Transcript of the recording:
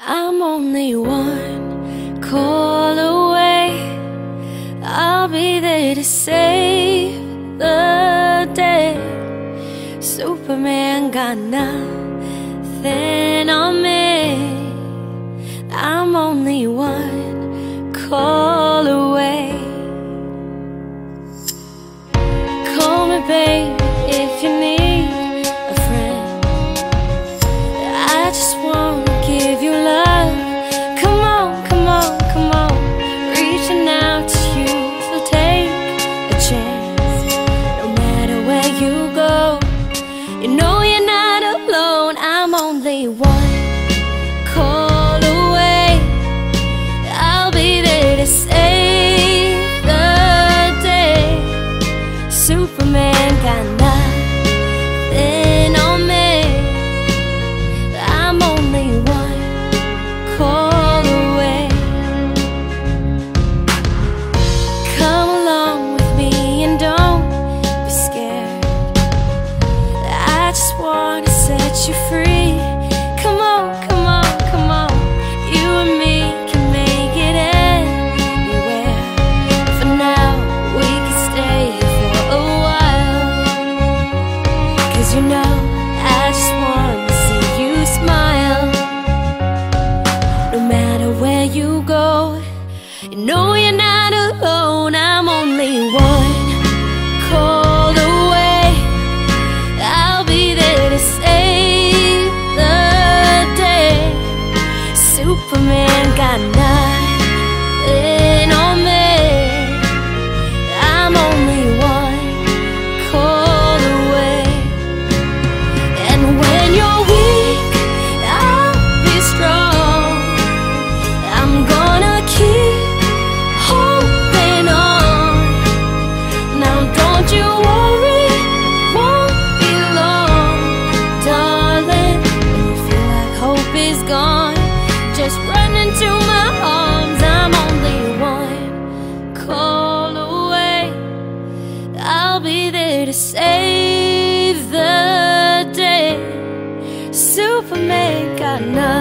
I'm only one call away. I'll be there to save the day. Superman got nothing on me. I'm only one call away. Call me, babe, only one call away. I'll be there to save the day. Superman got nothing on me. I'm only one call away. Come along with me and don't be scared. I just wanna set you free. You're not alone. I'm only one call away. I'll be there to save the day. Superman got nothing to save the day. Superman got nothing